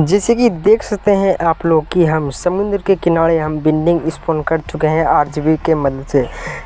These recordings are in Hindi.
जैसे कि देख सकते हैं आप लोग कि हम समुद्र के किनारे हम बिल्डिंग स्पोन कर चुके हैं आरजीबी के मदद से।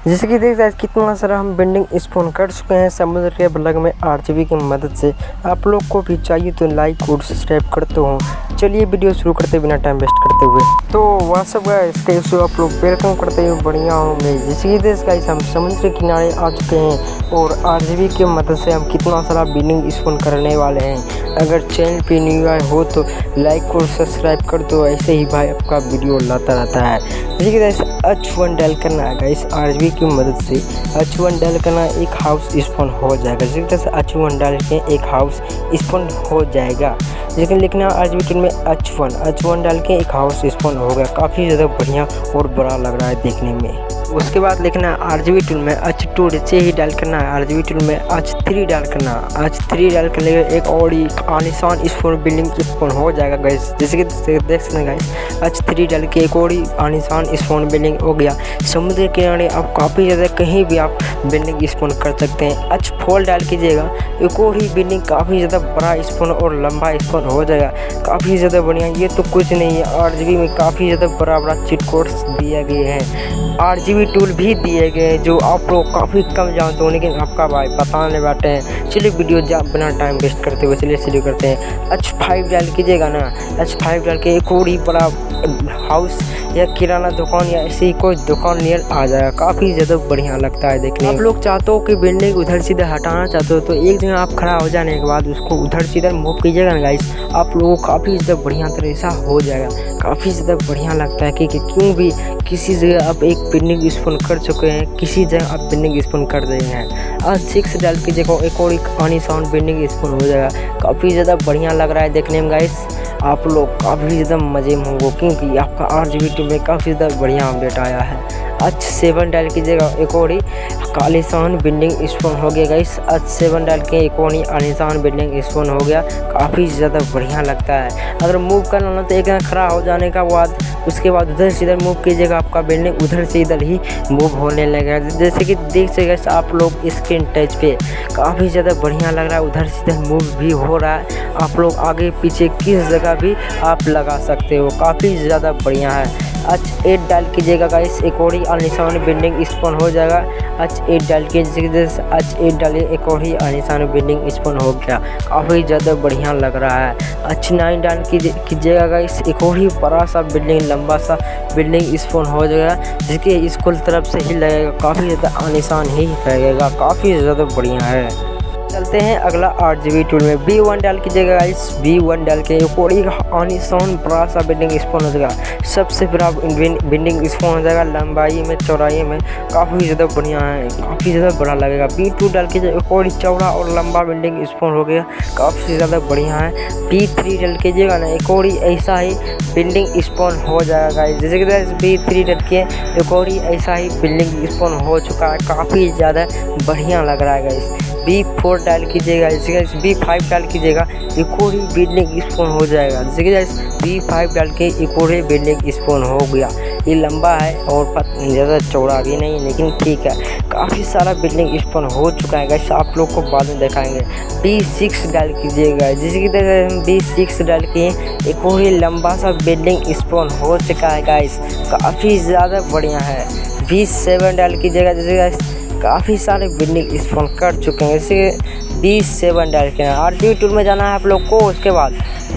जैसे कि देख सकते हैं कितना सारा हम बिल्डिंग स्पोन कर चुके हैं समुद्र के ब्लग में आरजीबी की मदद से। आप लोग को भी चाहिए तो लाइक और सब्सक्राइब करते हो। चलिए वीडियो शुरू करते बिना टाइम वेस्ट करते हुए। तो वह सब कैसे आप लोग? वेलकम करते हुए बढ़िया होंगे जैसे कि देश गाइस हम समुद्र किनारे आ चुके हैं और आर की मदद से हम कितना सारा बिल्डिंग स्पोन करने वाले हैं। अगर चैनल पे न्यू आए हो तो लाइक और सब्सक्राइब कर दो। ऐसे ही भाई आपका वीडियो लाता रहता है। जैसे कि जैसे एच वन डायल करना है इस आर की मदद से एच वन डायल करना एक हाउस स्पोन हो जाएगा। जैसे जैसे एच वन डाल के एक हाउस स्पोन हो जाएगा। लेकिन लिखना आर जी में एच वन एच वन डाल के एक हाउस स्पॉन हो गया। काफ़ी ज़्यादा बढ़िया और बड़ा लग रहा है देखने में। उसके बाद लिखना आर जी बी टूल में एच टू से ही डायल करना है आर जी बी टूल में एच थ्री डायल करना एच थ्री डायल करने के एक और आलिशान स्पोन बिल्डिंग स्पोन हो जाएगा गैस जैसे कि देख सकते हैं गैस एच थ्री डाल के एक और आलिशान स्पोन बिल्डिंग हो गया। समुद्र किनारे आप काफ़ी ज़्यादा कहीं भी आप बिल्डिंग स्पोन कर सकते हैं। एच फोर डाल कीजिएगा। एक और ही बिल्डिंग काफ़ी ज़्यादा बड़ा स्पोन और लंबा स्पोन हो जाएगा। काफ़ी ज़्यादा बढ़िया। ये तो कुछ नहीं है। आर में काफ़ी ज़्यादा बड़ा बड़ा चिट कोड्स दिया गया है। आठ जी टूल भी दिए गए जो आप लोग काफ़ी कम जानते हो लेकिन आपका भाई बताने बैठे हैं। चलिए वीडियो जा बिना टाइम वेस्ट करते हुए चलिए शुरू करते हैं। एच फाइव डाल कीजिएगा ना। एच फाइव डाल के एक और ही बड़ा हाउस या किराना दुकान या ऐसे ही कोई दुकान नियर आ जाएगा। काफ़ी ज़्यादा बढ़िया लगता है देखने आप लोग चाहते हो कि बिल्डिंग उधर सीधे हटाना चाहते हो तो एक जगह आप खड़ा हो जाने के बाद उसको उधर सीधे मूव कीजिएगा ना गाइस आप लोगों को काफ़ी ज़्यादा बढ़िया तरह से हो जाएगा। काफ़ी ज़्यादा बढ़िया लगता है कि, कि क्यों भी किसी जगह आप एक बिल्डिंग स्पोन कर चुके हैं। किसी जगह आप बिंडिंग स्पोन कर रहे हैं। और सिक्स डाल की जगह एक और एक आनी साउंड बिंडिंग स्पोन हो जाएगा। काफ़ी ज़्यादा बढ़िया लग रहा है देखने में गाइस आप लोग काफ़ी ज़्यादा मज़े में होंगे, क्योंकि आपका आर जी में काफ़ी ज़्यादा बढ़िया अपडेट आया है। एच सेवन डाल कीजिएगा, एक और ही। कालिसान बिल्डिंग स्पोन हो गया गाइस एच सेवन डाल के एक और ही आलिशान बिल्डिंग स्पोन हो गया। काफ़ी ज़्यादा बढ़िया लगता है। अगर मूव करना ना तो एक खड़ा हो जाने का बाद, उसके बाद उधर से इधर मूव कीजिएगा आपका बिल्डिंग उधर से इधर ही मूव होने लगेगा। जैसे कि देख सके आप लोग स्क्रीन टच पे काफ़ी ज़्यादा बढ़िया लग रहा है। उधर से इधर मूव भी हो रहा है। आप लोग आगे पीछे किस जगह भी आप लगा सकते हो। काफ़ी ज़्यादा बढ़िया है। एच एट डाल कीजिएगा गाइस एक और ही अनिशान बिल्डिंग स्पोन हो जाएगा। एच एट डाल के एच एट डालिए एक और ही अनिशान बिल्डिंग स्पोन हो गया। काफ़ी ज़्यादा बढ़िया लग रहा है। एच नाइन डाल कीजिएगा गाइस एक और ही बड़ा सा बिल्डिंग लंबा सा बिल्डिंग स्पोन हो जाएगा, जिसके स्कूल तरफ़ से ही लगेगा। काफ़ी ज़्यादा अनिशान ही लगेगा। काफ़ी ज़्यादा बढ़िया है। चलते हैं अगला आठ जी बी टूल में। बी वन डाल कीजिएगा गाइस बी वन डाल के कोड़ी आनिशान बड़ा सा बिल्डिंग स्पोन हो जाएगा। सबसे बड़ा बिल्डिंग स्पोन हो जाएगा, लंबाई में, चौड़ाई में। काफ़ी ज़्यादा बढ़िया है, काफ़ी ज़्यादा बड़ा लगेगा। बी टू डाल कीजिए कोड़ी चौड़ा और लंबा बिल्डिंग स्पोन हो गया, काफ़ी ज़्यादा बढ़िया है। बी थ्री डाल कीजिएगा ना, एक और ऐसा ही बिल्डिंग स्पोन हो जाएगा गाइस जैसे कि बी थ्री डाल के एक और ऐसा ही बिल्डिंग स्पोन हो चुका है। काफ़ी ज़्यादा बढ़िया लग रहा है गाइस बी फोर डायल कीजिएगा, जैसे बी फाइव डायल कीजिएगा और ही बिल्डिंग स्पोन हो जाएगा। जैसे कि बी फाइव डाल के और ही बिल्डिंग स्पोन हो गया। ये लंबा है और ज़्यादा चौड़ा भी नहीं, लेकिन ठीक है। काफ़ी सारा बिल्डिंग स्पोन हो चुका है गैस आप लोग को बाद में दिखाएँगे। बी सिक्स डाल कीजिएगा। जैसे कि हम बी सिक्स डाल के एक ही लंबा सा बिल्डिंग स्पोन हो चुका है गाइस काफ़ी ज़्यादा बढ़िया है। बी सेवन डाल कीजिएगा, जैसे काफ़ी सारे बिल्डिंग स्पॉन कर चुके हैं। जैसे बी सेवन डाल के आर टी टूर में जाना है आप लोग को, उसके बाद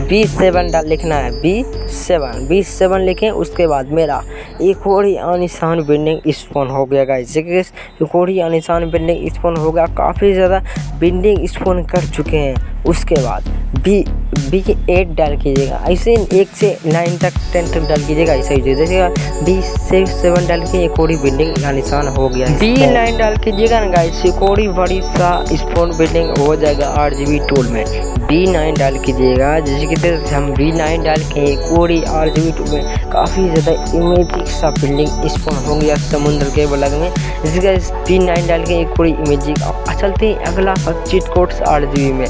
बी सेवन डाल लिखना है बी सेवन बी सेवन लिखें, उसके बाद मेरा एक और ही आनिशान बिल्डिंग स्पॉन हो गया गाइस एक और ही आनिशान बिल्डिंग स्पॉन हो गया। काफ़ी ज़्यादा बिल्डिंग स्पॉन कर चुके हैं। उसके बाद बी बी एट डाल कीजिएगा। ऐसे एक से नाइन तक टेन तक डाल कीजिएगा ऐसा ही जैसे बी से सेवन डाल के एक और बिल्डिंग का निशान हो गया बी नाइन डाल कीजिएगा ना गाइस और बड़ी सा स्पोन बिल्डिंग हो जाएगा आठ जी बी टूल में। बी नाइन डाल कीजिएगा जैसे कि हम बी नाइन डाल के एक और आठ जी बी टूल में काफ़ी ज़्यादा इमेजिक सा बिल्डिंग स्पोन हो गया समुद्र के बलग में। जैसे बी नाइन डाल के एक और इमेजिक चलते हैं अगला सब चिट कोड्स बी में।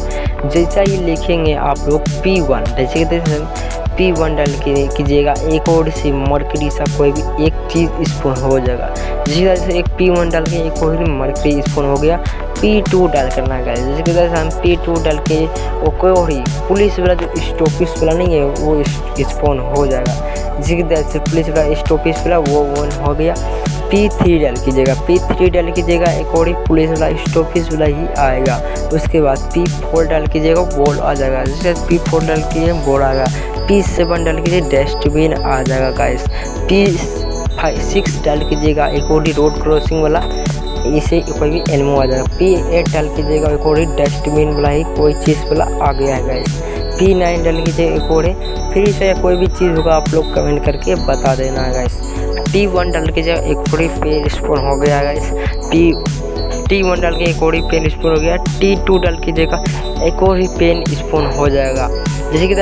जैसा ही लिखेंगे आप लोग पी वन जैसे कि पी वन डाल के कीजिएगा। एक और सी मरकरी सा कोई भी एक चीज़ स्पून हो जाएगा। जिस तरह से एक पी वन डाल के एक और मरकरी स्पून हो गया पी टू डाल करना है जैसे कि तरह से हम पी टू डाल के वो कोई और ही पुलिस वाला जो स्टॉपिस वाला नहीं है, वो स्पोन हो जाएगा। जिसकी तरह से पुलिस वाला स्टॉपिस वाला वो वन हो गया। पी थ्री डाल कीजिएगा। पी थ्री डाल कीजिएगा, एक और ही पुलिस वाला स्टॉपिस वाला ही आएगा। उसके बाद पी फोर डाल कीजिएगा बॉल आ जाएगा। जैसे पी फोर डाल कीजिए बॉल आएगा पी सेवन डाल कीजिए, डस्टबिन आ जाएगा गाइस पी फाइव सिक्स डाल कीजिएगा, एक और ही रोड क्रॉसिंग वाला. इसे कोई भी एनमो आ जाएगा. पी एट डाल कीजिएगा, एक और डस्टबिन वाला ही, कोई चीज़ वाला आ गया है गाइस पी नाइन डाल कीजिए, एक और फिर इसे कोई भी चीज़ होगा, आप लोग कमेंट करके बता देना है गाइस टी वन डाल के जगह एक थोड़ी पे स्पून हो गया है गाइस टी टी वन डाल के एक और ही पेन स्पून हो गया. टी टू डाल कीजिएगा, एक और ही पेन स्पून हो जाएगा. जैसे कि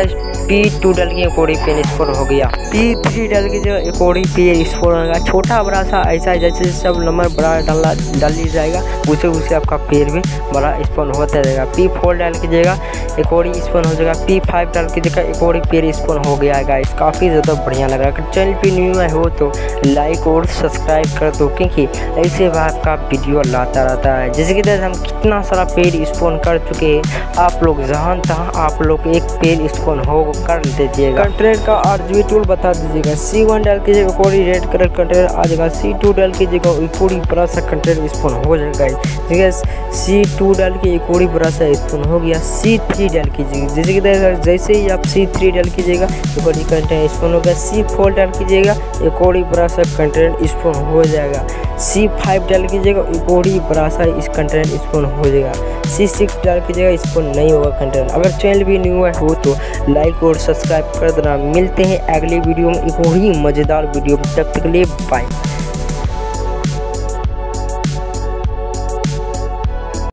पी टू डाल के ही पेन स्पून हो गया। पी थ्री डाल के जो ही पे स्पून होगा, छोटा बड़ा सा ऐसा जैसे सब नंबर बड़ा डालना डाल दी जाएगा, उसे उसे आपका पेड़ भी बड़ा स्पून होता रहेगा पी फोर डाल कीजिएगा ही स्पून हो जाएगा। पी फाइव डाल कीजिएगा ही पेड़ स्पून हो गया गाइस काफ़ी ज़्यादा बढ़िया लग रहा है। चैनल पे न्यू है हो तो लाइक और सब्सक्राइब कर दो, क्योंकि ऐसे बात का वीडियो लाता रहता है। जैसे कि हम कितना सारा पेड़ स्पोन कर चुके हैं। आप लोग जहाँ तहाँ आप लोग एक पेड़ स्पोन हो कर दीजिएगा। कंटेनर का आर टूल बता दीजिएगा। सी वन डाल कीजिएगा कोई रेड कलर कंटेनर आ जाएगा। सी टू डाल कीजिएगा पूरी बड़ा सा कंटेनर स्पोन हो जाएगा ठीक है सी टू डाल के एक बड़ा सा स्पून हो गया। सी थ्री डाल कीजिएगा जैसे कि जैसे ही आप सी थ्री डाल कीजिएगा एक और कंटेनर स्पून हो गया। सी फोर डाल कीजिएगा एक बड़ा सा कंटेनर स्पून हो जाएगा। सी फाइव डाल कीजिएगा एक और बड़ा सा इस कंटेंट स्पून हो जाएगा। सी सिक्स डाल कीजिएगा स्पून नहीं होगा कंटेंट अगर चैनल भी न्यू है, हो तो लाइक और सब्सक्राइब कर देना। मिलते हैं अगले वीडियो में, एक ही मज़ेदार वीडियो तब तक के लिए बाय